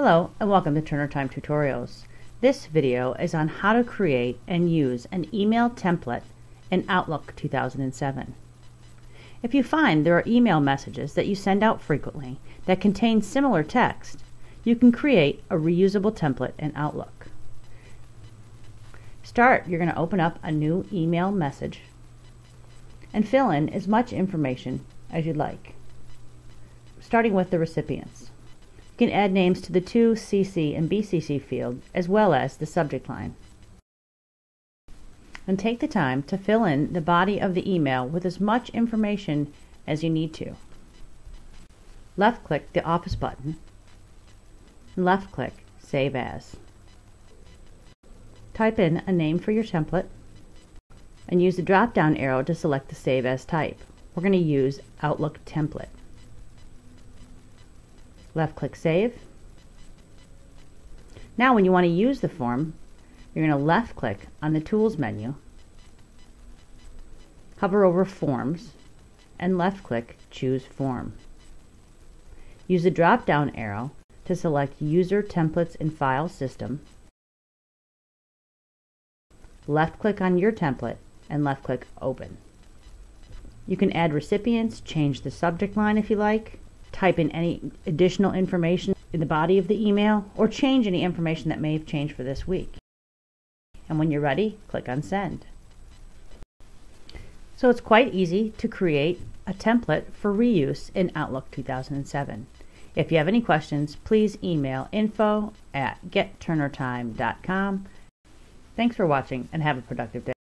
Hello and welcome to Turner Time Tutorials. This video is on how to create and use an email template in Outlook 2007. If you find there are email messages that you send out frequently that contain similar text, you can create a reusable template in Outlook. Start, you're going to open up a new email message and fill in as much information as you'd like, starting with the recipients. You can add names to the to, CC, and BCC field, as well as the subject line. And take the time to fill in the body of the email with as much information as you need to. Left-click the Office button, and left-click Save As. Type in a name for your template, and use the drop-down arrow to select the Save As type. We're going to use Outlook Template left click Save. Now when you want to use the form, you're going to left click on the Tools menu, hover over Forms, and left click Choose Form. Use the drop down arrow to select User Templates in File System, left click on your template, and left click Open. You can add recipients, change the subject line if you like, type in any additional information in the body of the email, or change any information that may have changed for this week. And when you're ready, click on Send. So it's quite easy to create a template for reuse in Outlook 2007. If you have any questions, please email info at getturnertime.com. Thanks for watching and have a productive day.